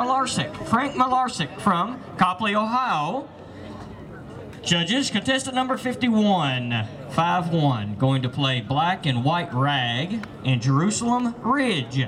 Malarsick. Frank Malarsick from Copley, Ohio. Judges, contestant number 51, 5-1, going to play Black and White Rag in Jerusalem Ridge.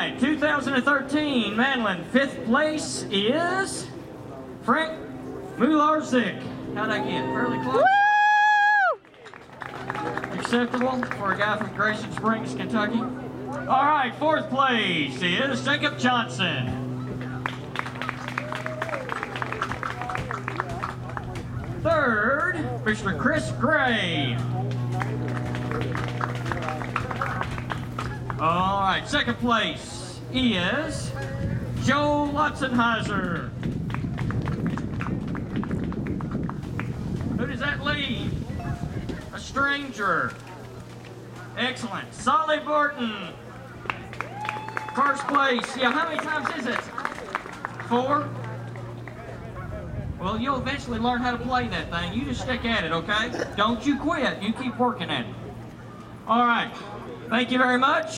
Right, 2013 Mandolin. Fifth place is Frank Mularzik. How'd I get? Fairly close? Acceptable for a guy from Grayson Springs, Kentucky. All right, fourth place is Jacob Johnson. Third, Mr. Chris Gray. Right, second place is Joe Lotzenheiser. Who does that leave? A stranger. Excellent. Solly Burton. First place. Yeah, how many times is it? Four? Well, you'll eventually learn how to play that thing. You just stick at it, okay? Don't you quit. You keep working at it. All right. Thank you very much.